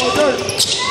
到这